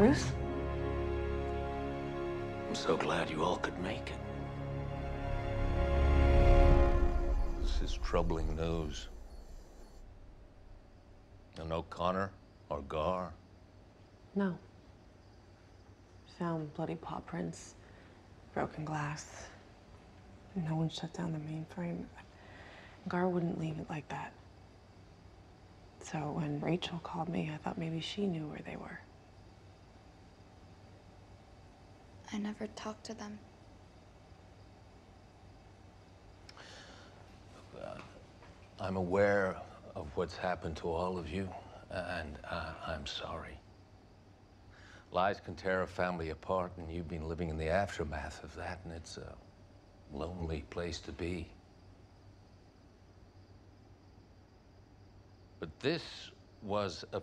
Bruce? I'm so glad you all could make it. This is troubling news. And no Connor or Gar. No. Found bloody paw prints, broken glass. No one shut down the mainframe. Gar wouldn't leave it like that. So when Rachel called me, I thought maybe she knew where they were. I never talked to them. I'm aware of what's happened to all of you, and uh, I'm sorry. Lies can tear a family apart, and you've been living in the aftermath of that, and it's a lonely place to be. But this was a.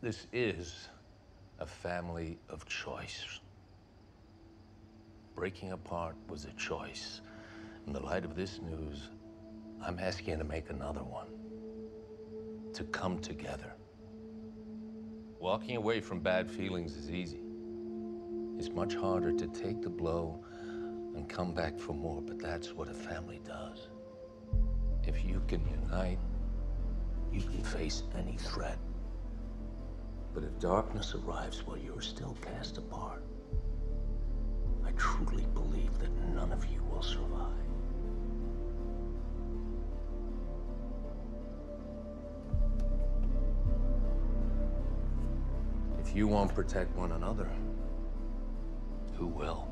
This is a family of choice. Breaking apart was a choice. In the light of this news, I'm asking you to make another one. To come together. Walking away from bad feelings is easy. It's much harder to take the blow and come back for more, but that's what a family does. If you can unite, you can face any threat. But if darkness arrives while you're still cast apart, I truly believe that none of you will survive. If you won't protect one another, who will?